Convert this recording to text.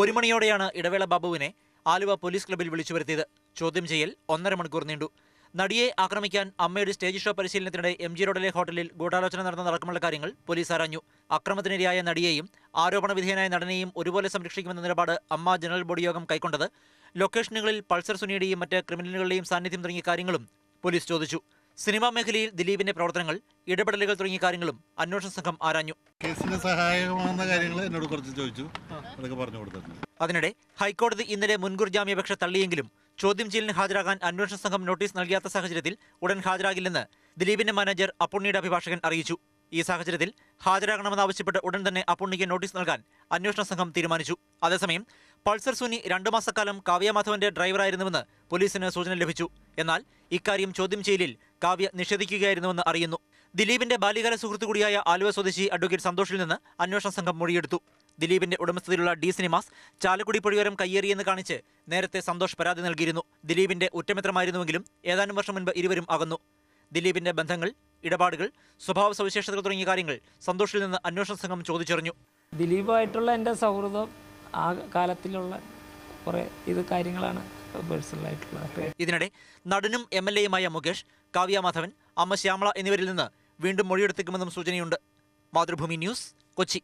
ഒരു മണിയോടെയാണ് ഇടവേള ബാബുവിനെ ആലുവ പോലീസ് ക്ലബ്ബിൽ വിളിച്ചു വരുത്തിയത്. ചോദ്യം ചെയ്യൽ ഒന്നര മണിക്കൂർ നീണ്ടു. നടിയെ ആക്രമിക്കാൻ അമ്മയുടെ സ്റ്റേജ് ഷോ പരിശീലനത്തിനിടെ എം ജി റോഡിലെ ഹോട്ടലിൽ ഗൂഢാലോചന നടന്നതടക്കമുള്ള കാര്യങ്ങൾ പോലീസ് ആരാഞ്ഞു അക്രമത്തിനിരയായ നടിയെയും ആരോപണ വിധേയനായ നടനെയും ഒരുപോലെ സംരക്ഷിക്കുമെന്ന നിലപാട് അമ്മ ജനറൽ ബോഡി യോഗം കൈക്കൊണ്ടത്. ലൊക്കേഷനുകളിൽ പൾസർ സുനിയുടെയും മറ്റ് ക്രിമിനലുകളുടെയും സാന്നിധ്യം തുടങ്ങിയ കാര്യങ്ങളും പോലീസ് ചോദിച്ചു. സിനിമാ മേഖലയിൽ ദിലീപിന്റെ പ്രവർത്തനങ്ങൾ ഇടപെടലുകൾ തുടങ്ങിയ കാര്യങ്ങളും അന്വേഷണ സംഘം ആരാഞ്ഞു. കേസിന് സഹായകമാകുന്ന കാര്യങ്ങൾ എന്നോട് കുറച്ച് ചോദിച്ചു. അതൊക്കെ പറഞ്ഞു കൊടുത്തിട്ടുണ്ട്. അതിനിടെ ഹൈക്കോടതി ഇന്നലെ മുൻകൂർ ജാമ്യാപേക്ഷ തള്ളിയെങ്കിലും ചോദ്യം ചെയ്യലിന് ഹാജരാകാൻ അന്വേഷണ സംഘം നോട്ടീസ് നൽകാത്ത സാഹചര്യത്തിൽ ഉടൻ ഹാജരാകില്ലെന്ന് ദിലീപിന്റെ മാനേജർ അപ്പുണ്ണിയുടെ അഭിഭാഷകൻ അറിയിച്ചു. ഈ സാഹചര്യത്തിൽ ഹാജരാകണമെന്നാവശ്യപ്പെട്ട് ഉടൻ തന്നെ അപ്പുണ്ണിക്ക് നോട്ടീസ് നൽകാൻ അന്വേഷണ സംഘം തീരുമാനിച്ചു. അതേസമയം പൾസർ സുനി രണ്ടു മാസക്കാലം കാവ്യ മാധവന്റെ ഡ്രൈവറായിരുന്നുവെന്ന് പോലീസിന് സൂചന ലഭിച്ചു. എന്നാൽ ഇക്കാര്യം ചോദ്യം ചെയ്യലിൽ കാവ്യ നിഷേധിക്കുകയായിരുന്നുവെന്ന് അറിയുന്നു. ദിലീപിന്റെ ബാല്യകാല സുഹൃത്തു കൂടിയായ ആലുവ സ്വദേശി അഡ്വക്കേറ്റ് സന്തോഷിൽ നിന്ന് അന്വേഷണ സംഘം മൊഴിയെടുത്തു. ദിലീപിന്റെ ഉടമസ്ഥതയിലുള്ള ഡി സിനിമാസ് ചാലക്കുടി പുഴയോരം കയ്യേറിയെന്ന് കാണിച്ച് നേരത്തെ സന്തോഷ് പരാതി നൽകിയിരുന്നു. ദിലീപിന്റെ ഉറ്റമിത്രമായിരുന്നുവെങ്കിലും ഏതാനും വർഷം മുൻപ് ഇരുവരും അകന്നു. ദിലീപിന്റെ ബന്ധങ്ങൾ ഇടപാടുകൾ സ്വഭാവ സവിശേഷതകൾ തുടങ്ങിയ കാര്യങ്ങൾ സന്തോഷിൽ നിന്ന് അന്വേഷണ സംഘം ചോദിച്ചറിഞ്ഞു. ദിലീപായിട്ടുള്ള എന്റെ സൗഹൃദം ആ കാലത്തിലുള്ള കുറേ ഇത് കാര്യങ്ങളാണ് പേഴ്സണലായിട്ടുള്ളത് ഇതിനിടെ നടനും എം എൽ എയുമായ മുകേഷ് കാവ്യ മാധവൻ അമ്മ ശ്യാമള എന്നിവരിൽ നിന്ന് വീണ്ടും മൊഴിയെടുത്തേക്കുമെന്നും സൂചനയുണ്ട്. മാതൃഭൂമി ന്യൂസ് കൊച്ചി.